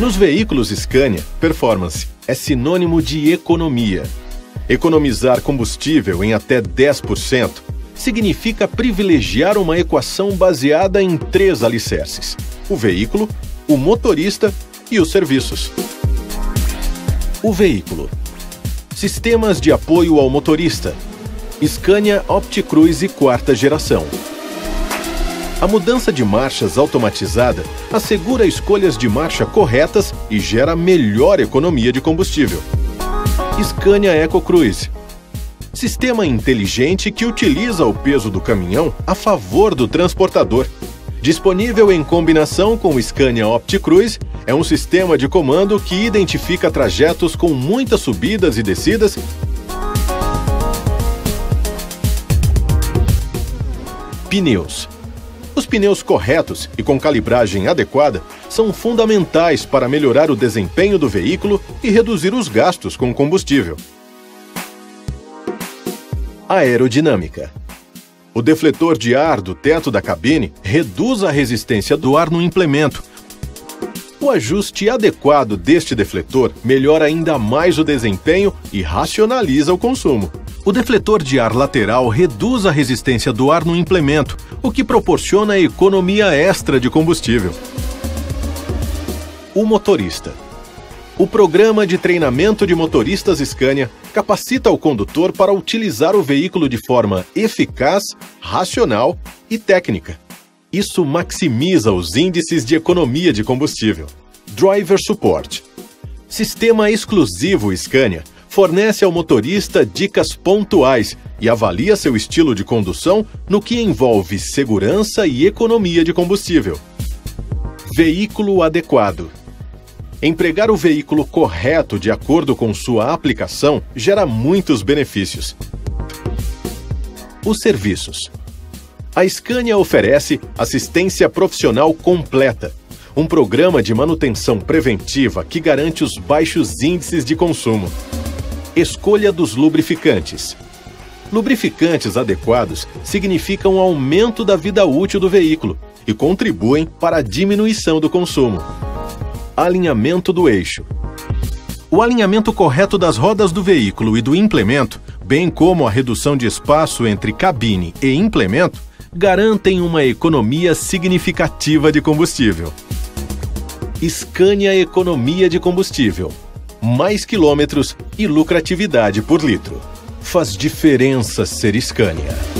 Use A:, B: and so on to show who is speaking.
A: Nos veículos Scania, performance é sinônimo de economia. Economizar combustível em até 10% significa privilegiar uma equação baseada em três alicerces: o veículo, o motorista e os serviços. O veículo. Sistemas de apoio ao motorista. Scania OptiCruise quarta geração. A mudança de marchas automatizada assegura escolhas de marcha corretas e gera melhor economia de combustível. Scania EcoCruise. Sistema inteligente que utiliza o peso do caminhão a favor do transportador. Disponível em combinação com o Scania OptiCruise, é um sistema de comando que identifica trajetos com muitas subidas e descidas Pneus. Os pneus corretos e com calibragem adequada são fundamentais para melhorar o desempenho do veículo e reduzir os gastos com combustível. Aerodinâmica. O defletor de ar do teto da cabine reduz a resistência do ar no implemento. O ajuste adequado deste defletor melhora ainda mais o desempenho e racionaliza o consumo. O defletor de ar lateral reduz a resistência do ar no implemento, o que proporciona economia extra de combustível. O motorista. O programa de treinamento de motoristas Scania capacita o condutor para utilizar o veículo de forma eficaz, racional e técnica. Isso maximiza os índices de economia de combustível. Driver Support. Sistema exclusivo Scania fornece ao motorista dicas pontuais e avalia seu estilo de condução no que envolve segurança e economia de combustível. Veículo adequado. Empregar o veículo correto de acordo com sua aplicação gera muitos benefícios. Os serviços. A Scania oferece assistência profissional completa, um programa de manutenção preventiva que garante os baixos índices de consumo. Escolha dos lubrificantes. Lubrificantes adequados significam um aumento da vida útil do veículo e contribuem para a diminuição do consumo. Alinhamento do eixo. O alinhamento correto das rodas do veículo e do implemento, bem como a redução de espaço entre cabine e implemento, garantem uma economia significativa de combustível. Scania Economia de Combustível mais quilômetros e lucratividade por litro. Faz diferença ser Scania.